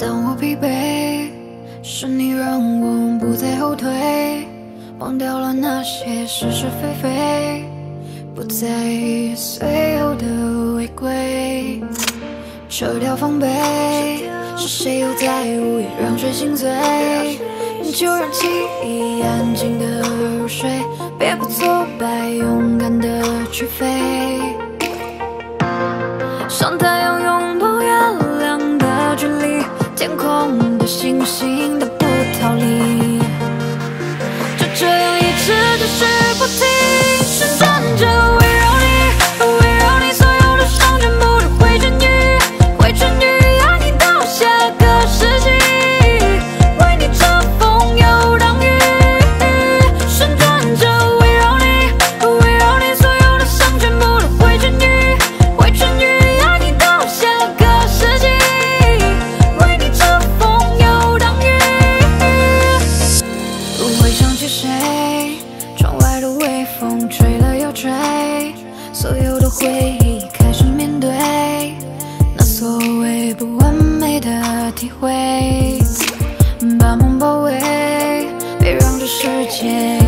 当我疲惫是你让我不再后退，忘掉了那些是是非非，不在意随后的违规，撤掉防备。是谁又在午夜让谁心醉？就让记忆安静的入睡，别不挫败，勇敢的去飞。上太阳无形的灯风吹了又吹，所有的回忆开始面对那所谓不完美的体会，把梦包围，别让这世界